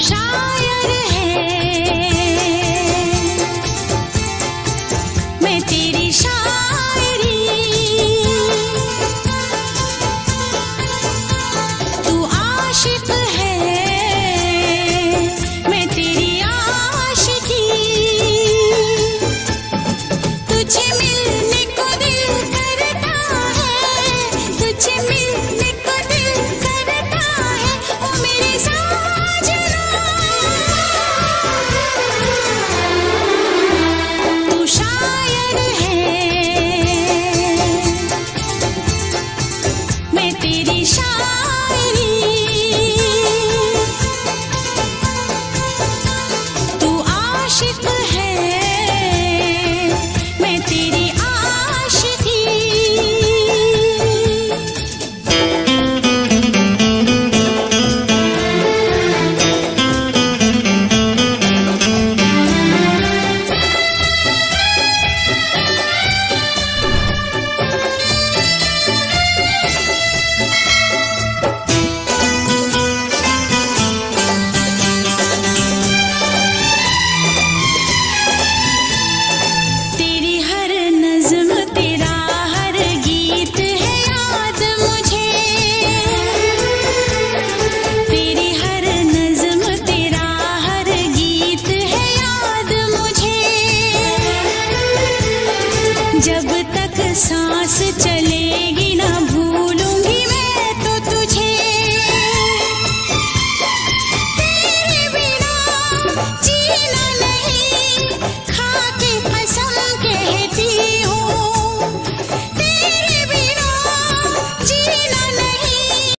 杀。शाला जब तक सांस चलेगी